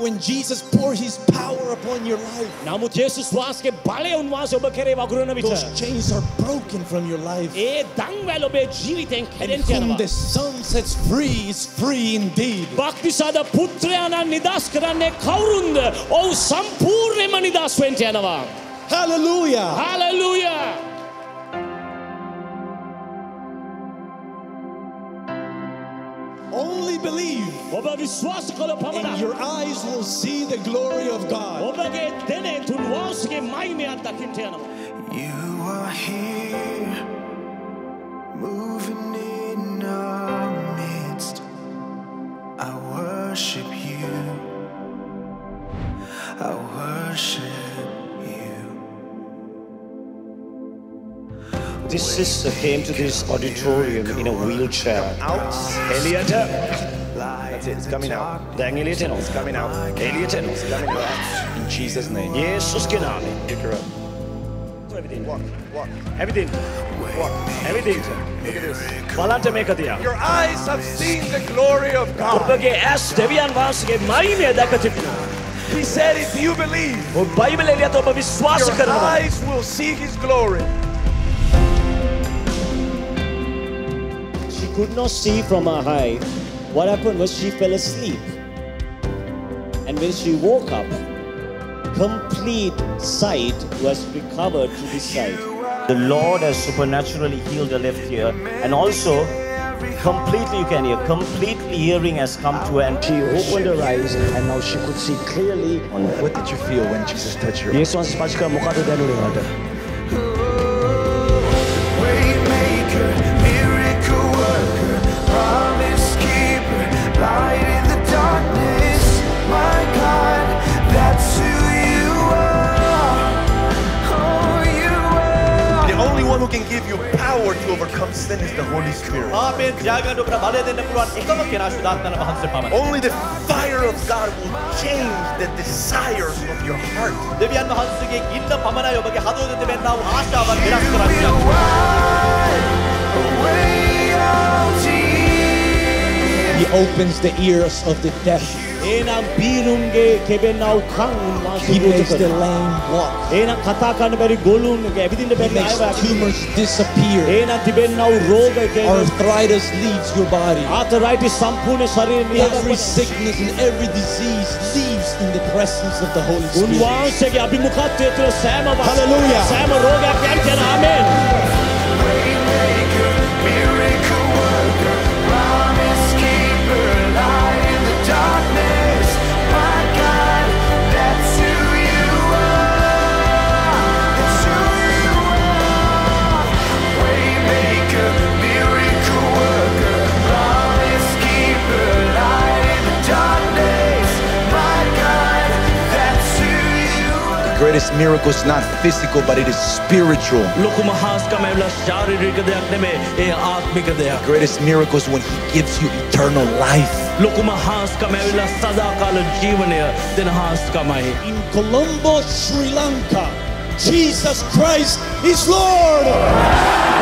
when Jesus poured his power upon your life, නමුත් යේසුස් වහන්සේගේ බලය උන්වහන්සේ ඔබ කෙරේ වගුරුවන විට those chains are broken from your life. ඒ දන්වැල් ඔබේ ජීවිතෙන් And කැඩෙන්න whom යනවා. the Son sets free is free indeed. භක්තිසාද පුත්‍රයාණන් නිදස් කරන්නේ කවුරුන්ද? ඔව් සම්පූර්ණයෙන්ම නිදස් වෙන්න යනවා. Hallelujah. Hallelujah! truly believe, and your eyes will see the glory of God. You are here, moving near. This sister came to this auditorium in a wheelchair. Out. එලියට That's it. It's coming out. දැන් එලියට එනවා. It's coming out. එලියට එනවා. It's coming out. In Jesus' name. යේසුස්ගේ නාමයෙන්. Pick her up. Everything. Walk. Walk. Everything. Walk. Everything. Look at this. බලන්න මේක දිහා. Your eyes have seen the glory of God. ඔබගේ ඇස් දෙවියන් වහන්සේගේ මහිමය දැක තිබෙනවා. He said, if you believe, ඔබ බයිබලය එළියට ඔබ විශ්වාස your කරනවා. eyes will see His glory. Could not see from her high. What happened was she fell asleep. And when she woke up, complete sight was recovered to the sight. The Lord has supernaturally healed her left ear and also completely you can hear completely hearing has come to her and she opened her eyes and now she could see clearly What did you feel when Jesus touched your who can give you power to overcome sin is the Holy Spirit. ආමෙන් ත්‍යාගන්න ඔබට බලය දෙන්න පුළුවන් එකම කෙනා ශුද්ධාත්මන වහන්සේ පමණයි. Only the fire of God will change the desires of your heart. දෙවියන් වහන්සේගේ ගින්න පමණයි ඔබගේ හදවතේ තිබෙනා වූ ආශාවන් වෙනස් You කරන්නේ. wide away, oh, Jesus. He opens the ears of the deaf. He makes the lame walk. He makes tumors disappear. Arthritis leaves your body. Every sickness and every disease leaves in the presence of the Holy Spirit. Hallelujah. Amen. Greatest miracle is not physical, but it is spiritual. The greatest miracle is when He gives you eternal life. In Colombo, Sri Lanka, Jesus Christ is Lord.